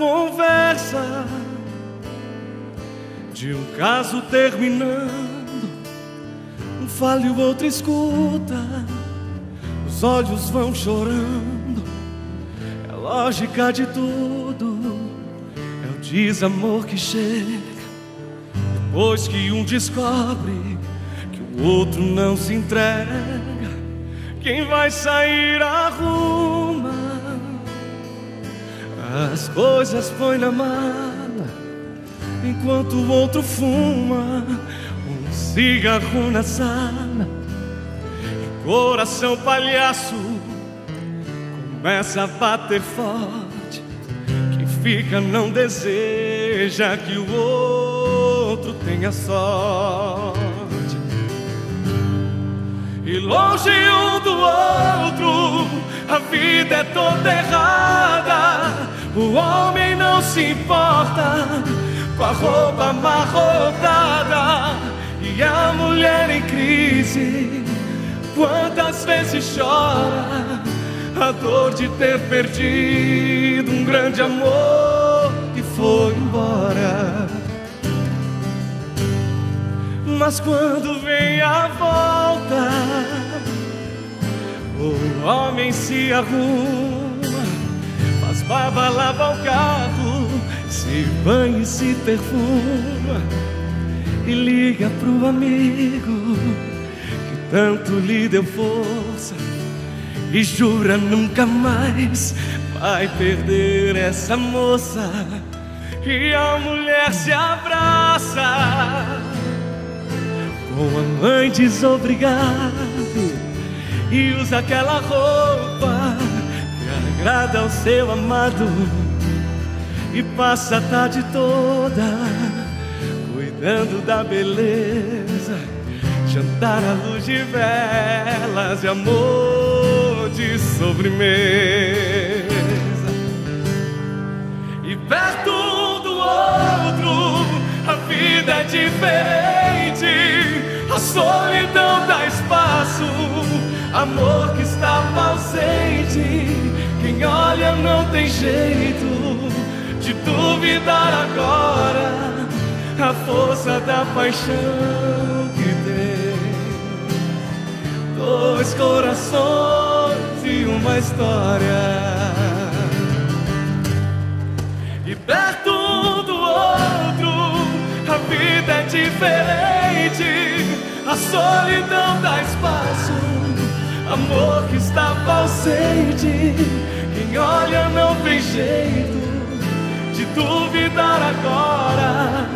conversa de um caso terminando. Um fala e o outro escuta, os olhos vão chorando. É lógica de tudo, é o desamor que chega. Depois que um descobre que o outro não se entrega, quem vai sair arruma as coisas põe na mala, enquanto o outro fuma um cigarro na sala. E coração palhaço começa a bater forte. Quem fica não deseja que o outro tenha sorte. E longe um do outro, a vida é toda errada. O homem não se importa com a roupa amarrotada e a mulher em crise. Quantas vezes chora a dor de ter perdido um grande amor que foi embora. Mas quando vem a volta, o homem se arruma Baba lava o carro, se banha e se perfuma e liga pro amigo que tanto lhe deu força e jura nunca mais vai perder essa moça. E a mulher se abraça com a mãe desobrigada e usa aquela roupa agrada ao seu amado e passa a tarde toda cuidando da beleza, jantar à luz de velas e amor de sobremesa. E perto do outro a vida é diferente, a solidão dá espaço, amor que estava ausente olha não tem jeito de duvidar agora a força da paixão que tem. Dois corações e uma história. E perto do outro a vida é diferente. A solidão dá espaço amor que estava ausente. Olha não tem jeito de duvidar agora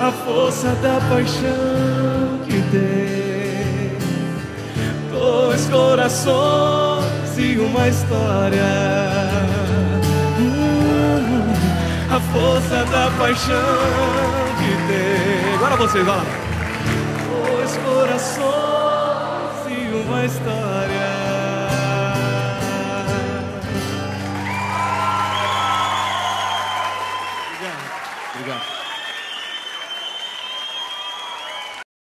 a força da paixão que tem. Dois corações e uma história. Hum, a força da paixão que tem. Agora vocês, olha. Dois corações e uma história.